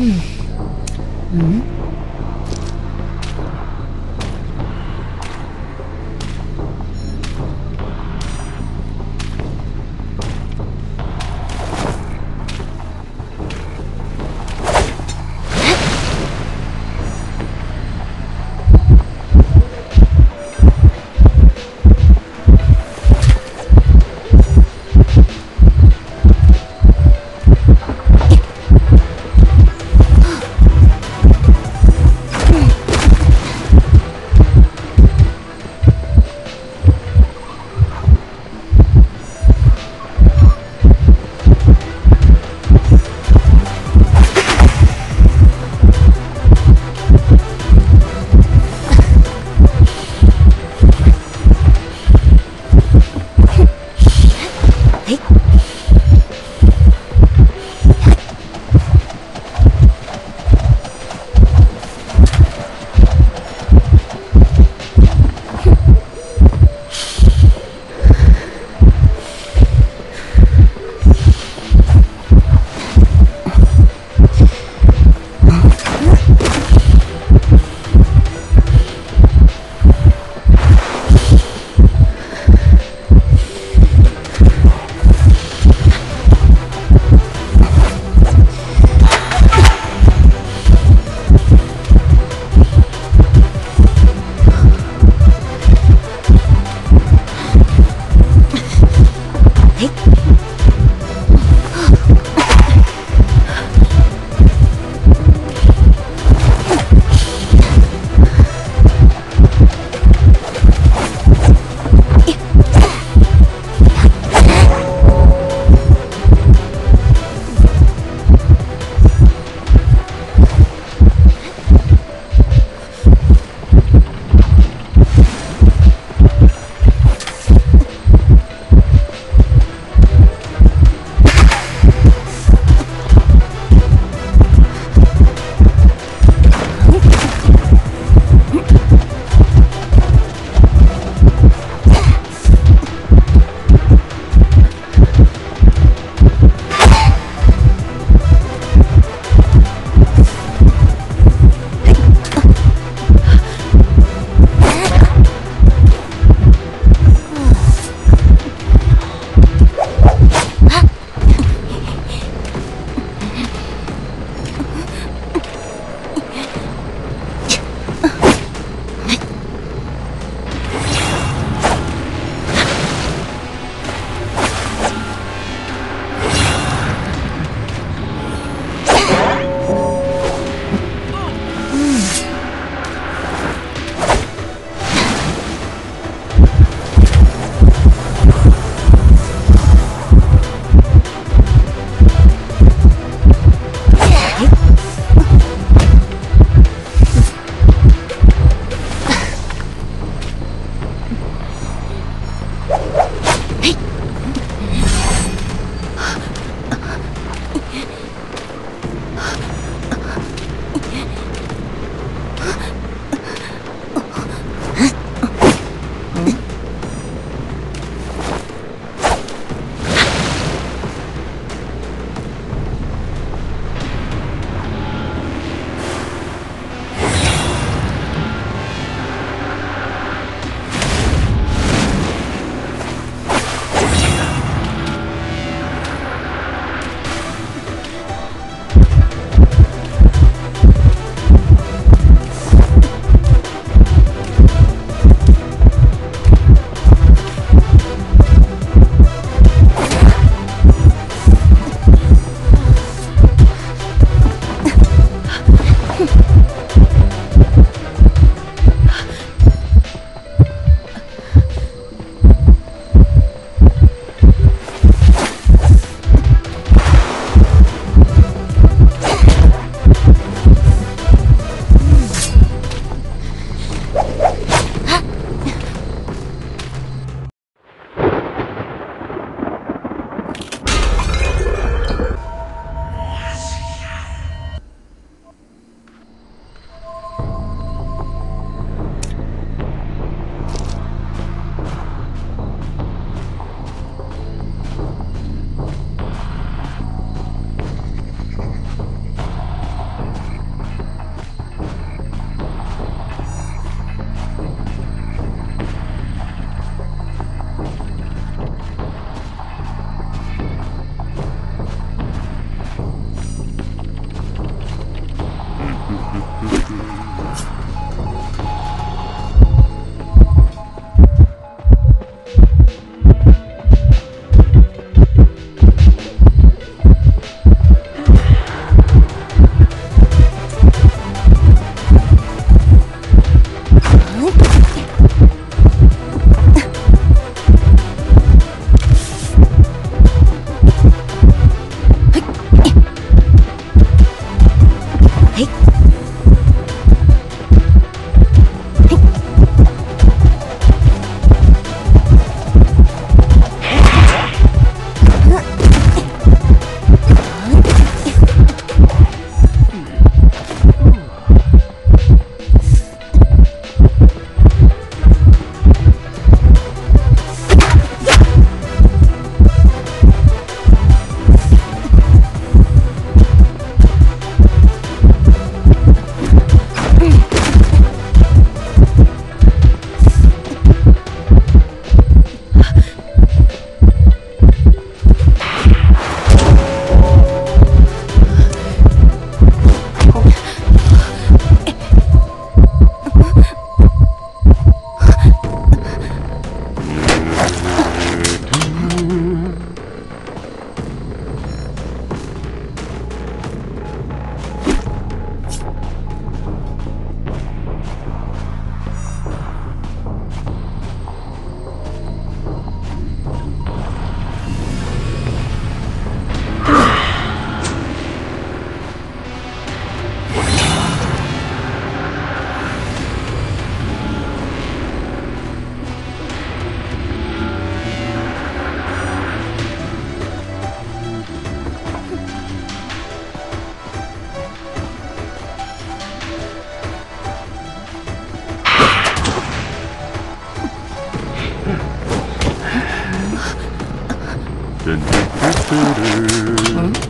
嗯嗯。do, do, do. Huh?